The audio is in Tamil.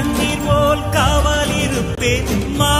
கண்ணீர் போல் காவலிருப்பேன். மா